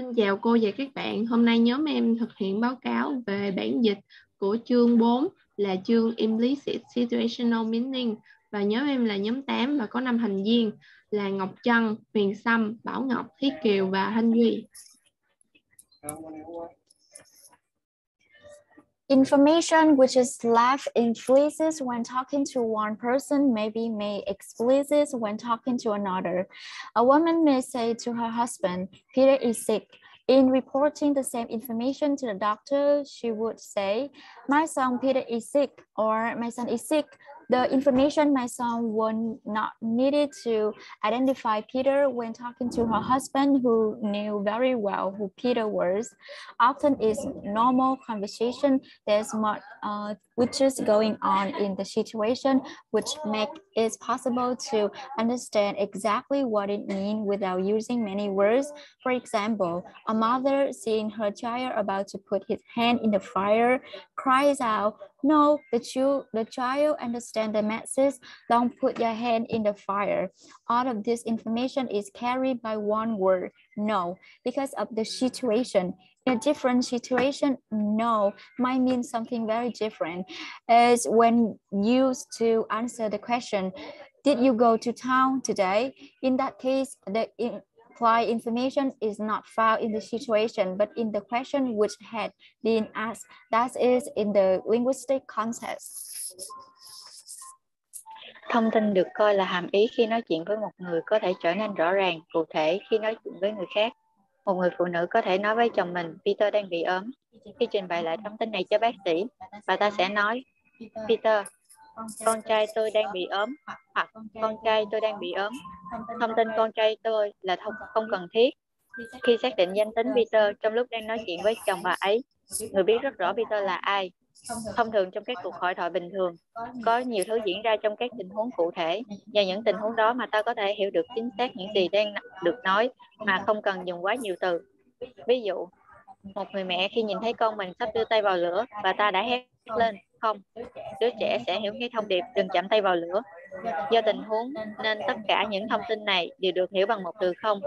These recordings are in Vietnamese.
Xin chào cô và các bạn. Hôm nay nhóm em thực hiện báo cáo về bản dịch của chương 4 là chương Implicit Situational Meaning và nhóm em là nhóm 8 và có 5 thành viên là Ngọc Trân, Huyền Sâm, Bảo Ngọc, Thiết Kiều và Thanh Duy. Information which is left implicit when talking to one person may be made explicit when talking to another. A woman may say to her husband, Peter is sick. In reporting the same information to the doctor, she would say, my son Peter is sick or my son is sick the information my son would not needed to identify Peter when talking to her husband who knew very well who Peter was. Often is normal conversation. There's much uh, which is going on in the situation, which make it possible to understand exactly what it means without using many words. For example, a mother seeing her child about to put his hand in the fire cries out, no, the, child, the child understand the message. Don't put your hand in the fire. All of this information is carried by one word, no, because of the situation. In a different situation, no might mean something very different. As when used to answer the question, did you go to town today? In that case, the implied information is not found in the situation, but in the question which had been asked. That is in the linguistic context. Thông tin được coi là hàm ý khi nói chuyện với một người có thể trở nên rõ ràng, cụ thể khi nói chuyện với người khác. Một người phụ nữ có thể nói với chồng mình, Peter đang bị ốm. Khi trình bày lại thông tin này cho bác sĩ, bà ta sẽ nói, Peter, con trai tôi đang bị ốm hoặc con trai tôi đang bị ốm. Thông tin con trai tôi là không, không cần thiết. Khi xác định danh tính Peter trong lúc đang nói chuyện với chồng bà ấy, người biết rất rõ Peter là ai. Thông thường trong các cuộc hội thoại bình thường, có nhiều thứ diễn ra trong các tình huống cụ thể. Nhờ những tình huống đó mà ta có thể hiểu được chính xác những gì đang được nói mà không cần dùng quá nhiều từ. Ví dụ, một người mẹ khi nhìn thấy con mình sắp đưa tay vào lửa và ta đã hét lên, không, đứa trẻ sẽ hiểu cái thông điệp đừng chạm tay vào lửa. Do tình huống nên tất cả những thông tin này đều được hiểu bằng một từ không.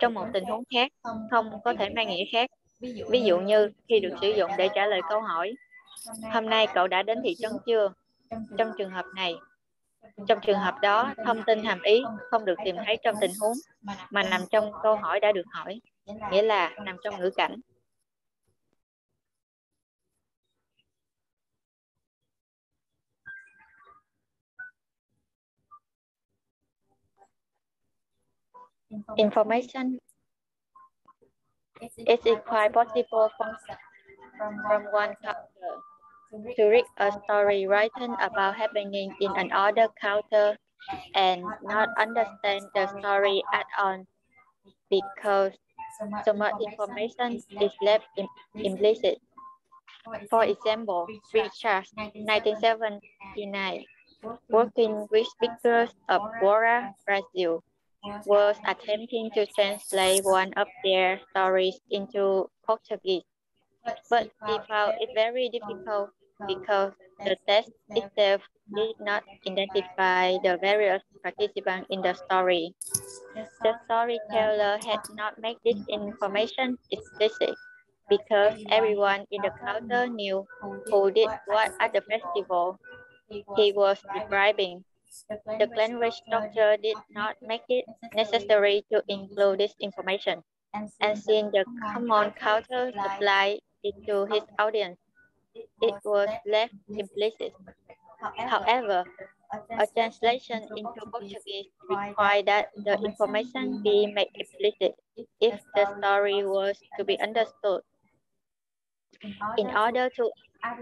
Trong một tình huống khác, không có thể mang nghĩa khác. Ví dụ như khi được sử dụng để trả lời câu hỏi, hôm nay cậu đã đến thị trấn chưa? Trong trường hợp này, trong trường hợp đó, thông tin hàm ý không được tìm thấy trong tình huống mà nằm trong câu hỏi đã được hỏi, nghĩa là nằm trong ngữ cảnh. Information it is quite possible from, from one culture to read a story written about happening in another culture and not understand the story at all because so much information is left implicit. For example, Richard, 1979, working with speakers of Bora, Brazil, was attempting to translate one of their stories into Portuguese, but he found it very difficult because the text itself did not identify the various participants in the story. The storyteller had not made this information explicit because everyone in the culture knew who did what at the festival he was describing. The language structure did not make it necessary to include this information, and since the common culture applied it to his audience, it was left implicit. However, a translation into Portuguese required that the information be made explicit if the story was to be understood. In order to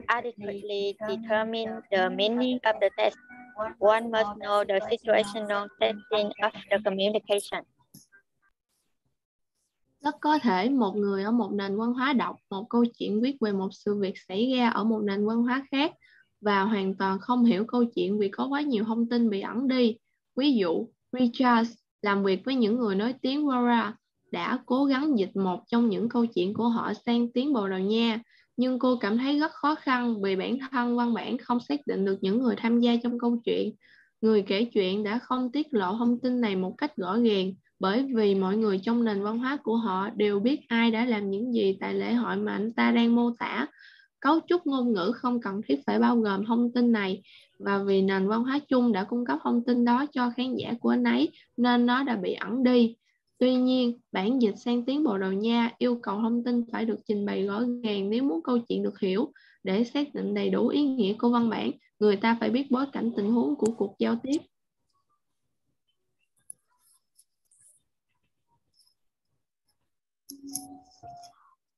adequately determine the meaning of the text, one must know the situational setting of the communication. Rất có thể một người ở một nền văn hóa đọc một câu chuyện viết về một sự việc xảy ra ở một nền văn hóa khác và hoàn toàn không hiểu câu chuyện vì có quá nhiều thông tin bị ẩn đi. Ví dụ, Richard làm việc với những người nói tiếng Wara đã cố gắng dịch một trong những câu chuyện của họ sang tiếng Bồ Đào Nha, nhưng cô cảm thấy rất khó khăn vì bản thân văn bản không xác định được những người tham gia trong câu chuyện. Người kể chuyện đã không tiết lộ thông tin này một cách rõ ràng, bởi vì mọi người trong nền văn hóa của họ đều biết ai đã làm những gì tại lễ hội mà anh ta đang mô tả. Cấu trúc ngôn ngữ không cần thiết phải bao gồm thông tin này, và vì nền văn hóa chung đã cung cấp thông tin đó cho khán giả của anh ấy, nên nó đã bị ẩn đi. Tuy nhiên, bản dịch sang tiếng Bồ Đào Nha yêu cầu thông tin phải được trình bày rõ ràng nếu muốn câu chuyện được hiểu. Để xác định đầy đủ ý nghĩa của văn bản, người ta phải biết bối cảnh tình huống của cuộc giao tiếp.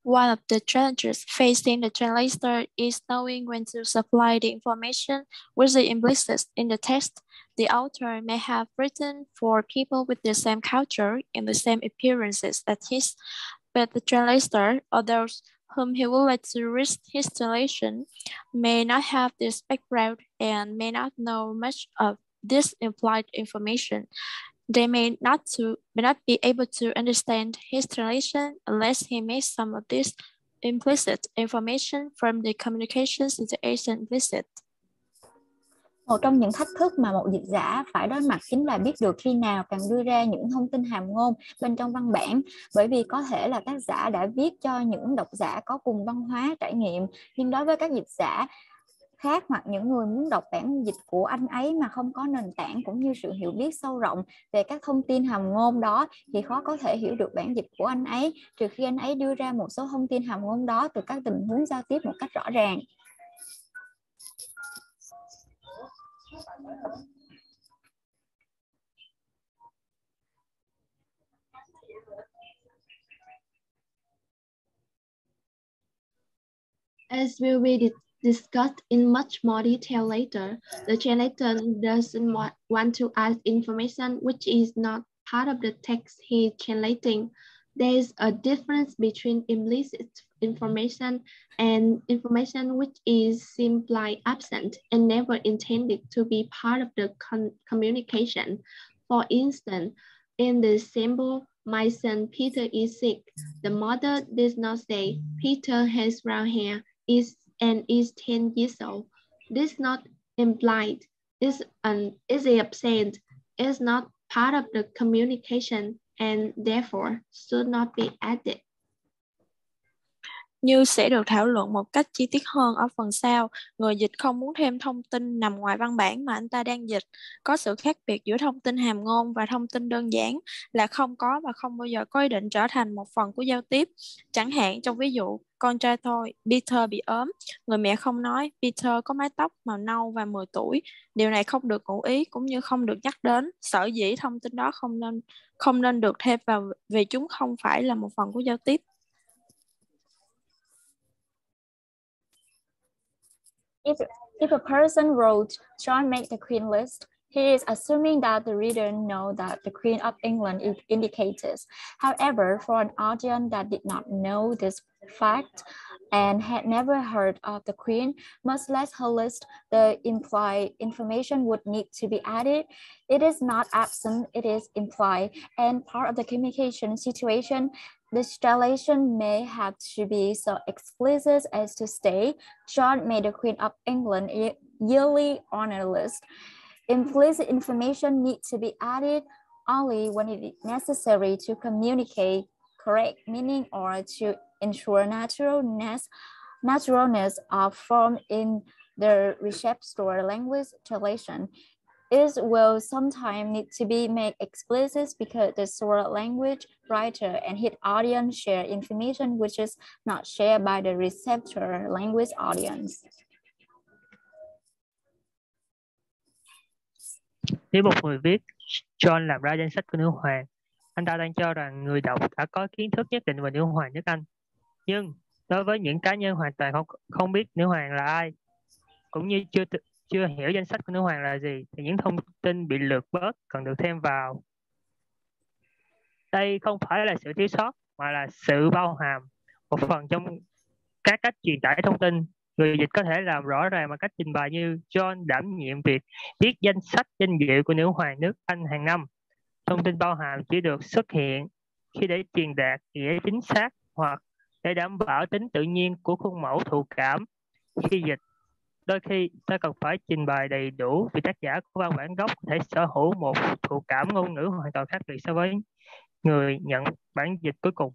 One of the challenges facing the translator is knowing when to supply the information with the implicit in the text. The author may have written for people with the same culture and the same appearances as his, but the translator or those whom he would like to read his translation may not have this background and may not know much of this implied information. They may not to may not be able to understand his translation unless he makes some of this implicit information from the communication situation implicit. Một trong những thách thức mà một dịch giả phải đối mặt chính là biết được khi nào cần đưa ra những thông tin hàm ngôn bên trong văn bản bởi vì có thể là tác giả đã viết cho những độc giả có cùng văn hóa, trải nghiệm nhưng đối với các dịch giả khác hoặc những người muốn đọc bản dịch của anh ấy mà không có nền tảng cũng như sự hiểu biết sâu rộng về các thông tin hàm ngôn đó, thì khó có thể hiểu được bản dịch của anh ấy, trừ khi anh ấy đưa ra một số thông tin hàm ngôn đó từ các tình huống giao tiếp một cách rõ ràng. As we will be discussed in much more detail later, the translator doesn't want to add information which is not part of the text he's translating. There's a difference between implicit information and information which is simply absent and never intended to be part of the communication. For instance, in the symbol, my son Peter is sick. The mother does not say, Peter has brown hair, is and is 10 years old. This not implied, is, an, is absent, is not part of the communication and therefore should not be added. Như sẽ được thảo luận một cách chi tiết hơn ở phần sau, người dịch không muốn thêm thông tin nằm ngoài văn bản mà anh ta đang dịch. Có sự khác biệt giữa thông tin hàm ngôn và thông tin đơn giản là không có và không bao giờ có ý định trở thành một phần của giao tiếp. Chẳng hạn trong ví dụ, con trai thôi, Peter bị ốm. Người mẹ không nói, Peter có mái tóc màu nâu và 10 tuổi. Điều này không được ngụ ý cũng như không được nhắc đến. Sở dĩ thông tin đó không nên không nên được thêm vào vì chúng không phải là một phần của giao tiếp. If, if a person wrote, John made the Queen list, he is assuming that the reader know that the Queen of England is indicated. However, for an audience that did not know this fact and had never heard of the Queen, much less her list, the implied information would need to be added. It is not absent, it is implied, and part of the communication situation the installation may have to be so explicit as to state John made the Queen of England yearly honor list. Implicit information needs to be added only when it is necessary to communicate correct meaning or to ensure naturalness, naturalness of form in the receptor language translation. It will sometimes need to be made explicit because the source language writer and his audience share information which is not shared by the receptor language audience. Nếu một người viết John làm ra danh sách của nữ hoàng, anh ta đang cho rằng người đọc đã có kiến thức nhất định về nữ hoàng nước Anh. Nhưng đối với những cá nhân hoàn toàn không không biết nữ hoàng là ai, cũng như chưa chưa hiểu danh sách của nữ hoàng là gì, thì những thông tin bị lược bớt cần được thêm vào. Đây không phải là sự thiếu sót, mà là sự bao hàm. Một phần trong các cách truyền tải thông tin, người dịch có thể làm rõ ràng bằng cách trình bày như John đảm nhiệm việc viết danh sách danh dự của nữ hoàng nước Anh hàng năm. Thông tin bao hàm chỉ được xuất hiện khi để truyền đạt nghĩa chính xác hoặc để đảm bảo tính tự nhiên của khuôn mẫu thụ cảm khi dịch. Đôi khi, ta cần phải trình bày đầy đủ vì tác giả của văn bản gốc có thể sở hữu một thụ cảm ngôn ngữ hoàn toàn khác biệt so với người nhận bản dịch cuối cùng.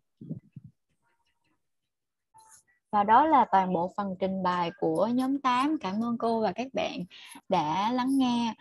Và đó là toàn bộ phần trình bày của nhóm 8. Cảm ơn cô và các bạn đã lắng nghe.